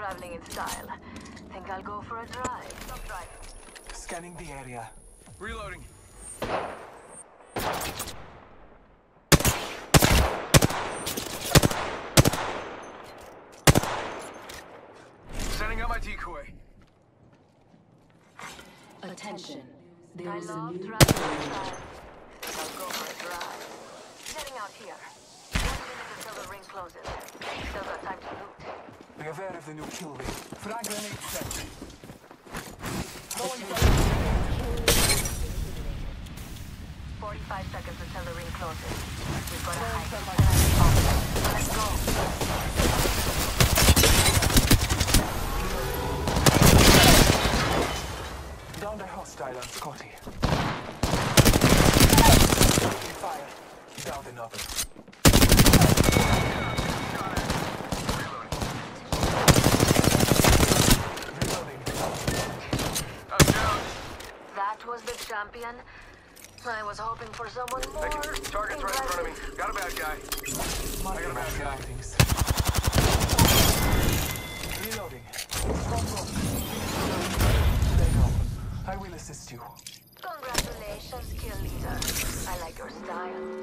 traveling in style. Think I'll go for a drive. Stop driving. Scanning the area. Reloading. Setting up my decoy. Attention. There I is a new traveling in style. I'll go for a drive. Heading out here. One minute until the ring closes. Still got time to loot. Of the new kill ring. Frag grenade set. 45 seconds until the ring closes. We've got a high. Let's go. Down a hostile on Scotty. Fire. Down another. Reloading. I'm down. That was the champion. I was hoping for someone more. Thank you. Target's right in front of me. Got a bad guy. I got a bad guy. surroundings. Reloading. Strong rope. Leg. I will assist you. Congratulations, kill leader. I like your style.